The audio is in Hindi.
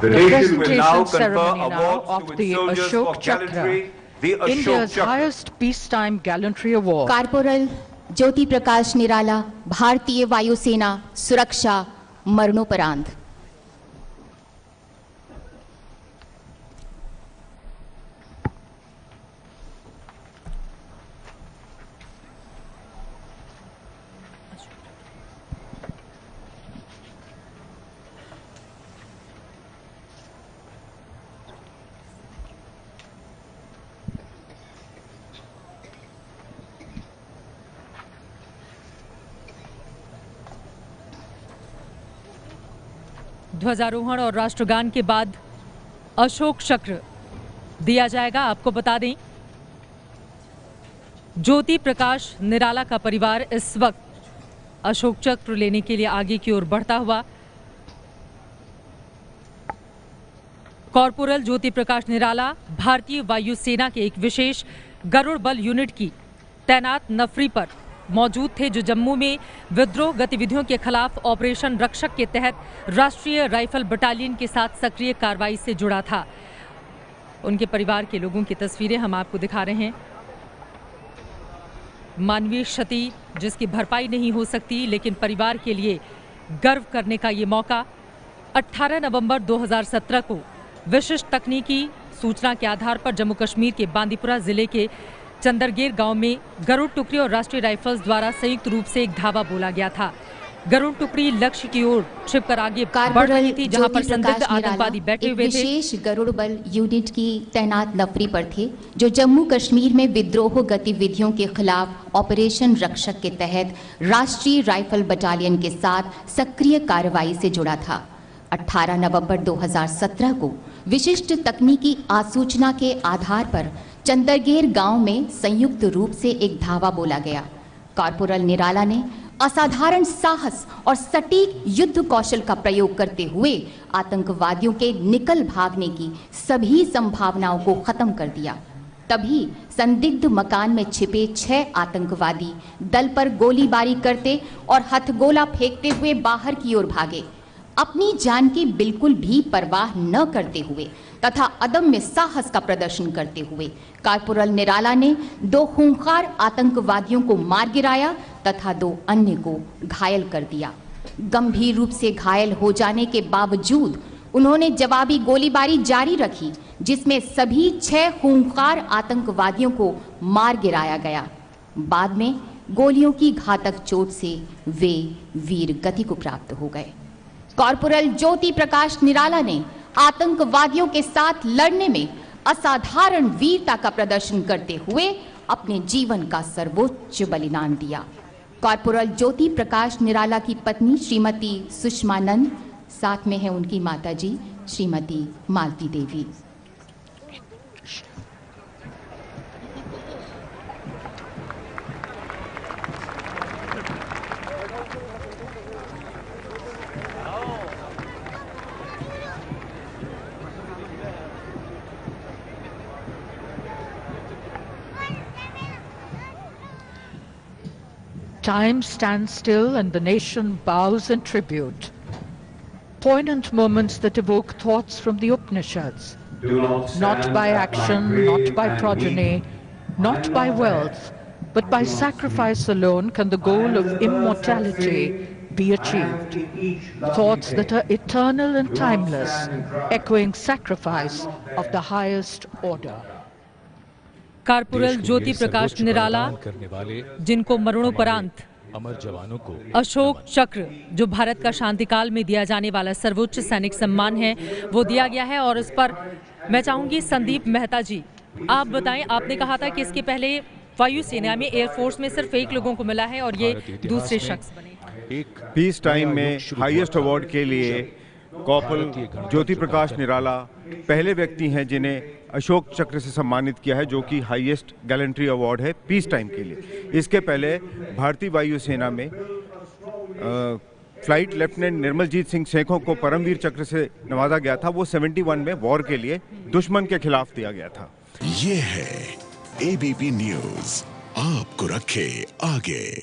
The, the ceremony now of the Ashok Chakra, the Ashok India's Chakra. highest peacetime gallantry award. Corporal Jyoti Prakash Nirala, Bharatiya Vayu Sena, Suraksha, Marnoparand. ध्वजारोहण और राष्ट्रगान के बाद अशोक चक्र दिया जाएगा। आपको बता दें, ज्योति प्रकाश निराला का परिवार इस वक्त अशोक चक्र लेने के लिए आगे की ओर बढ़ता हुआ। कॉर्पोरल ज्योति प्रकाश निराला भारतीय वायुसेना के एक विशेष गरुड़ बल यूनिट की तैनात नफरी पर मौजूद थे जो जम्मू में विद्रोह गतिविधियों के खिलाफ ऑपरेशन रक्षक के तहत राष्ट्रीय राइफल बटालियन के साथ सक्रिय कार्रवाई से जुड़ा था। उनके परिवार के लोगों की तस्वीरें हम आपको दिखा रहे हैं। मानवीय क्षति जिसकी भरपाई नहीं हो सकती, लेकिन परिवार के लिए गर्व करने का ये मौका। 18 नवंबर 2017 को विशिष्ट तकनीकी सूचना के आधार पर जम्मू कश्मीर के बांदीपुरा ज़िले के चंदरगेर गाँव में गरुड़ टुकड़ी और राष्ट्रीय राइफल्स द्वारा संयुक्त रूप से एक धावा बोला गया था। गरुड़ टुकड़ी लक्ष्य की ओर छिपकर आगे बढ़ रही थी जहाँ पर संदिग्ध आतंकवादी बैठे हुए थे। विशेष गरुड़ बल यूनिट की तैनात नफरी पर थे जो जम्मू कश्मीर में विद्रोह गतिविधियों के खिलाफ ऑपरेशन रक्षक के तहत राष्ट्रीय राइफल बटालियन के साथ सक्रिय कार्रवाई से जुड़ा था। 18 नवंबर 2017 को विशिष्ट तकनीकी आसूचना के आधार पर चंदरगेर गाँव में संयुक्त रूप से एक धावा बोला गया। कॉर्पोरल निराला ने असाधारण साहस और सटीक युद्ध कौशल का प्रयोग करते हुए आतंकवादियों के निकल भागने की सभी संभावनाओं को खत्म कर दिया। तभी संदिग्ध मकान में छिपे छह आतंकवादी दल पर गोलीबारी करते और हथगोला फेंकते हुए बाहर की ओर भागे। अपनी जान की बिल्कुल भी परवाह न करते हुए तथा अदम्य साहस का प्रदर्शन करते हुए कारपोरल निराला ने दो खूंखार आतंकवादियों को मार गिराया तथा दो अन्य को घायल कर दिया। गंभीर रूप से घायल हो जाने के बावजूद उन्होंने जवाबी गोलीबारी जारी रखी, जिसमें सभी छह खूंखार आतंकवादियों को मार गिराया गया। बाद में गोलियों की घातक चोट से वे वीर गति को प्राप्त हो गए। कॉर्पोरल ज्योति प्रकाश निराला ने आतंकवादियों के साथ लड़ने में असाधारण वीरता का प्रदर्शन करते हुए अपने जीवन का सर्वोच्च बलिदान दिया। कॉर्पोरल ज्योति प्रकाश निराला की पत्नी श्रीमती सुषमा नंद साथ में है उनकी माताजी Shrimati Malti Devi. Time stands still and the nation bows in tribute. Poignant moments that evoke thoughts from the Upanishads. Not Not by action, not by progeny, not by wealth, but by sacrifice alone can the goal of immortality be achieved. Thoughts that are eternal and timeless, echoing sacrifice of the highest order. Corporal Jyoti Prakash Nirala करने वाले जिनको मरणोपरांत अमर जवानों को अशोक चक्र जो भारत का शांतिकाल में दिया जाने वाला सर्वोच्च सैनिक सम्मान है वो दिया गया है और इस पर मैं चाहूँगी संदीप मेहता जी आप बताएँ आपने कहा था कि इसके पहले वायुसेना में एयरफोर्स में सिर्फ़ एक लोगों को मिला है और ये दूसरे शख्स बने। एक पीस टाइम में हाईएस्ट अवार्ड के लिए कॉपल ज्योति प्रकाश निराला पहले व्यक्ति हैं जिन्हें अशोक चक्र से सम्मानित किया है जो कि हाईएस्ट गैलेंट्री अवार्ड है पीस टाइम के लिए। इसके पहले भारतीय वायुसेना में अ, फ़्लाइट लेफ्टिनेंट निर्मलजीत सिंह सेखों को परमवीर चक्र से नवाजा गया था वो 71 में वॉर के लिए दुश्मन के खिलाफ दिया गया था। ये है एबीपी न्यूज़ आपको रखे आगे।